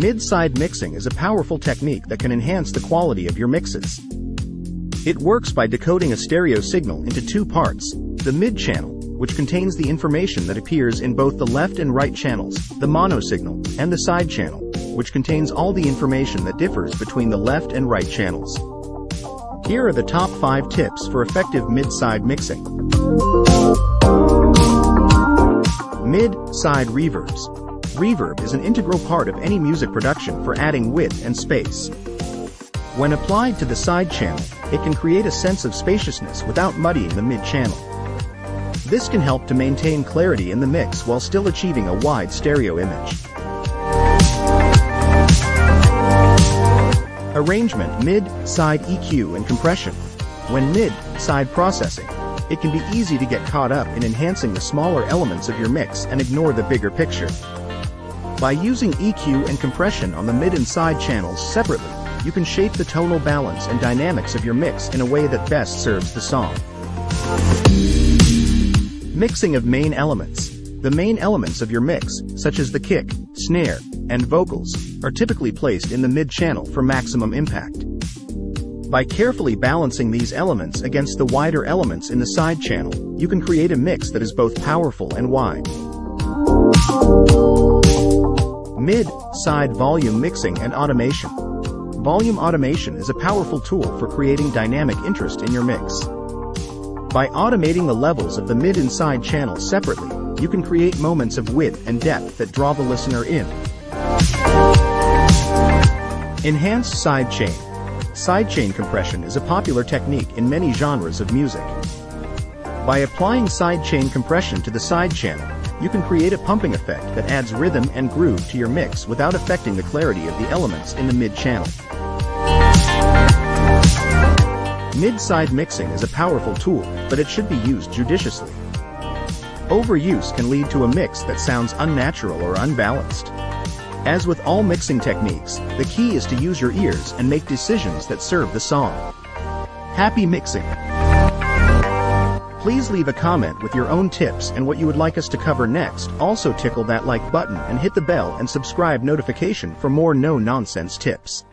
Mid-side mixing is a powerful technique that can enhance the quality of your mixes. It works by decoding a stereo signal into two parts, the mid channel, which contains the information that appears in both the left and right channels, the mono signal, and the side channel, which contains all the information that differs between the left and right channels. Here are the top 5 tips for effective mid-side mixing. Mid-side reverbs. Reverb is an integral part of any music production for adding width and space. When applied to the side channel, it can create a sense of spaciousness without muddying the mid-channel. This can help to maintain clarity in the mix while still achieving a wide stereo image. Arrangement Mid-side EQ and compression. When mid-side processing, it can be easy to get caught up in enhancing the smaller elements of your mix and ignore the bigger picture. By using EQ and compression on the mid and side channels separately, you can shape the tonal balance and dynamics of your mix in a way that best serves the song. Mixing of main elements. The main elements of your mix, such as the kick, snare, and vocals, are typically placed in the mid-channel for maximum impact. By carefully balancing these elements against the wider elements in the side channel, you can create a mix that is both powerful and wide. Mid-side volume mixing and automation. Volume automation is a powerful tool for creating dynamic interest in your mix. By automating the levels of the mid and side channels separately, you can create moments of width and depth that draw the listener in. Enhanced sidechain. Sidechain compression is a popular technique in many genres of music. By applying sidechain compression to the side channel, you can create a pumping effect that adds rhythm and groove to your mix without affecting the clarity of the elements in the mid channel. Mid-side mixing is a powerful tool, but it should be used judiciously. Overuse can lead to a mix that sounds unnatural or unbalanced. As with all mixing techniques, the key is to use your ears and make decisions that serve the song. Happy mixing! Please leave a comment with your own tips and what you would like us to cover next. Also tickle that like button and hit the bell and subscribe notification for more no-nonsense tips.